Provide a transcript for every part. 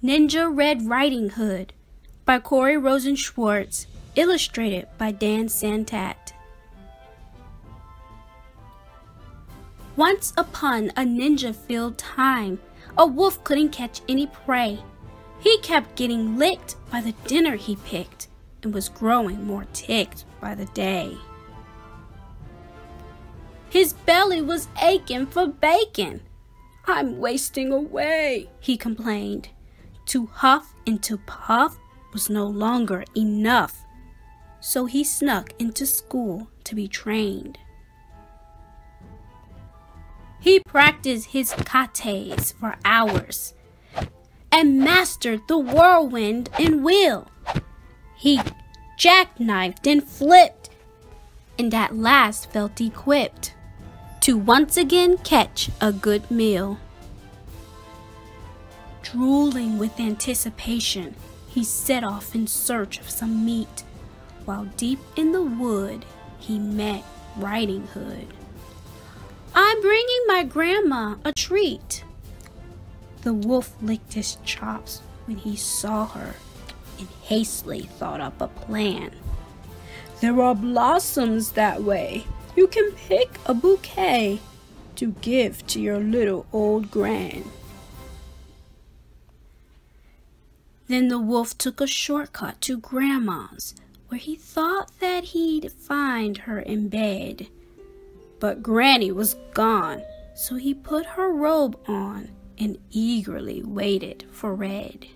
Ninja Red Riding Hood by Corey Rosen Schwartz, illustrated by Dan Santat. Once upon a ninja filled time, a wolf couldn't catch any prey. He kept getting licked by the dinner he picked and was growing more ticked by the day. His belly was aching for bacon. I'm wasting away, he complained. To huff and to puff was no longer enough, so he snuck into school to be trained. He practiced his katas for hours and mastered the whirlwind and wheel. He jackknifed and flipped, and at last felt equipped to once again catch a good meal. Drooling with anticipation, he set off in search of some meat, while deep in the wood he met Riding Hood. I'm bringing my grandma a treat. The wolf licked his chops when he saw her and hastily thought up a plan. There are blossoms that way. You can pick a bouquet to give to your little old gran. Then the wolf took a shortcut to Grandma's, where he thought that he'd find her in bed. But Granny was gone, so he put her robe on and eagerly waited for Red.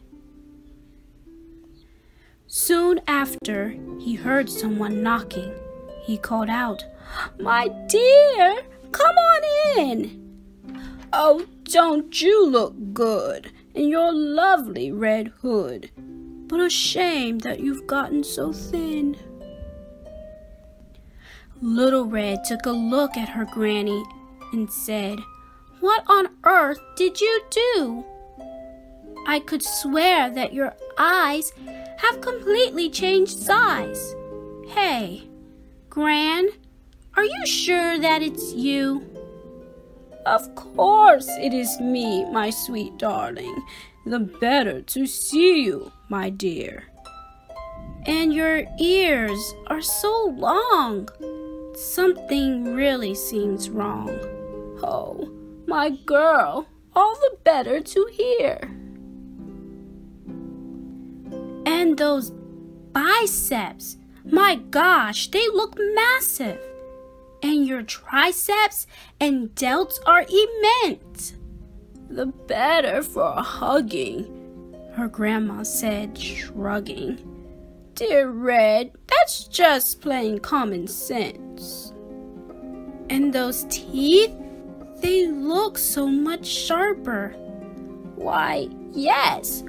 Soon after, he heard someone knocking. He called out, My dear, come on in. Oh, don't you look good in your lovely red hood, but a shame that you've gotten so thin. Little Red took a look at her granny and said, What on earth did you do? I could swear that your eyes have completely changed size. Hey, Gran, are you sure that it's you? Of course it is me, my sweet darling. The better to see you, my dear. And your ears are so long. Something really seems wrong. Oh, my girl, all the better to hear. And those biceps, my gosh, they look massive. And your triceps and delts are immense. The better for hugging, her grandma said, shrugging. Dear Red, that's just plain common sense. And those teeth, they look so much sharper. Why, yes,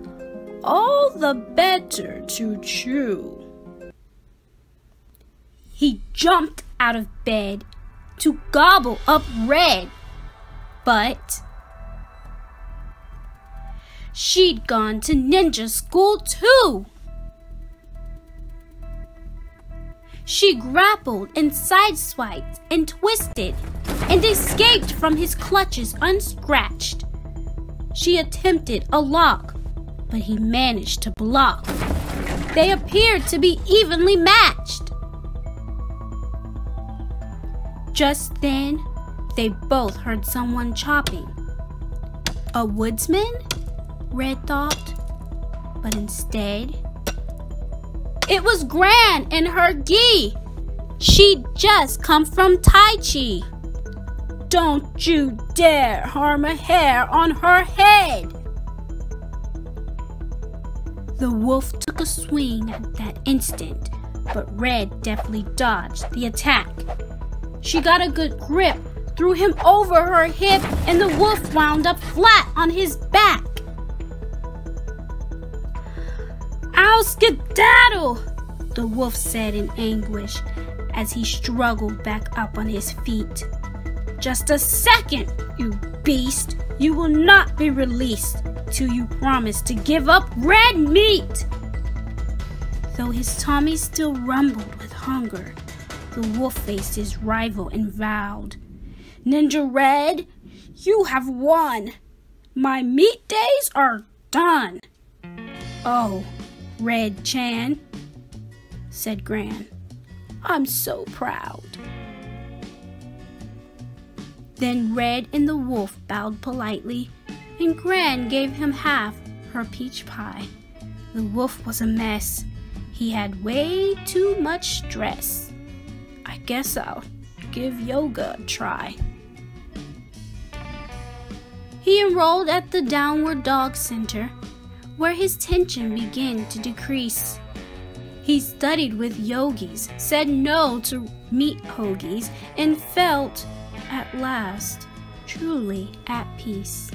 all the better to chew. He jumped out of bed to gobble up Red, but she'd gone to ninja school too. She grappled and sideswiped and twisted and escaped from his clutches unscratched. She attempted a lock, but he managed to block. They appeared to be evenly matched. Just then, they both heard someone chopping. A woodsman? Red thought. But instead, it was Gran and her gi. She'd just come from Tai Chi. Don't you dare harm a hair on her head. The wolf took a swing at that instant, but Red deftly dodged the attack. She got a good grip, threw him over her hip, and the wolf wound up flat on his back. I'll skedaddle! The wolf said in anguish as he struggled back up on his feet. Just a second, you beast! You will not be released till you promise to give up red meat! Though his tummy still rumbled with hunger, the wolf faced his rival and vowed, Ninja Red, you have won! My meat days are done! Oh, Red Chan, said Gran. I'm so proud. Then Red and the wolf bowed politely, and Gran gave him half her peach pie. The wolf was a mess. He had way too much stress. Guess I'll give yoga a try. He enrolled at the Downward Dog Center, where his tension began to decrease. He studied with yogis, said no to meat hoagies, and felt, at last, truly at peace.